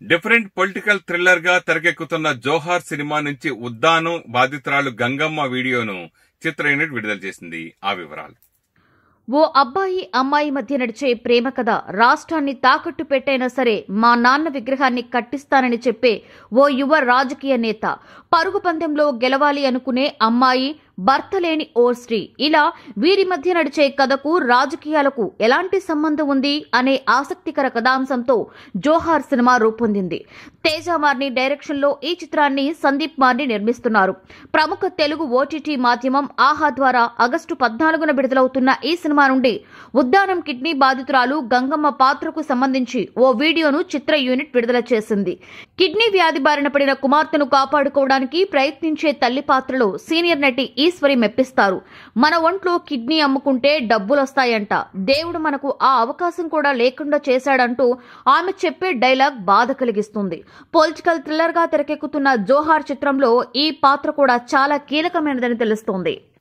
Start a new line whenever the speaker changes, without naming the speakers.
Different political థ్రిల్లర్గా తెరకెక్కుతున్న జోహార్ cinema నుంచి ఉద్దాను బాధితురాలు గంగమ్మ వీడియోను చిత్ర యూనిట్ విడుదల చేసింది. ఆ వివరాలు.
ఓ అబ్బాయి అమ్మాయి మధ్య నడిచే ప్రేమ కథ రాష్ట్రాన్ని తాకట్టు పెట్టైనా సరే మా నాన్న విగ్రహాన్ని కట్టిస్తానని చెప్పే ఓ యువ రాజకీయ నేత పరుగు పందెంలో గెలవాలి అనుకునే అమ్మాయి భర్త లేని ఓ స్త్రీ. ఇలా వీరి మధ్య నడిచే కథకు రాజకీయాలకు ఎలాంటి సంబంధం ఉంది అనే ఆసక్తికర కథాంశంతో జోహార్ సినిమా రూపొందింది. తేజ మార్ని డైరెక్షన్లో ఈ చిత్రాన్ని సందీప్ మార్ని నిర్మిస్తున్నారు. ప్రముఖ తెలుగు ఓటీటీ మాధ్యమం ఆహా ద్వారా ఆగస్టు పద్నాలుగున విడుదలవుతున్న ఈ సినిమా నుండి ఉద్దానం కిడ్నీ బాధితురాలు గంగమ్మ పాత్రకు సంబంధించి ఓ వీడియోను చిత్ర యూనిట్ విడుదల చేసింది. కిడ్నీ వ్యాధి బారిన పడిన కుమార్తెను కాపాడుకోవడానికి ప్రయత్నించే తల్లి పాత్రలో సీనియర్ నటి ఈశ్వరి మెప్పిస్తారు. మన ఒంట్లో కిడ్నీ అమ్ముకుంటే డబ్బులొస్తాయంట. దేవుడు మనకు ఆ అవకాశం కూడా లేకుండా చేశాడంటూ ఆమె చెప్పే డైలాగ్ బాధ కలిగిస్తుంది. పొలిటికల్ థ్రిల్లర్గా తెరకెక్కుతున్న జోహార్ చిత్రంలో ఈ పాత్ర కూడా చాలా కీలకమైనదని తెలుస్తోంది.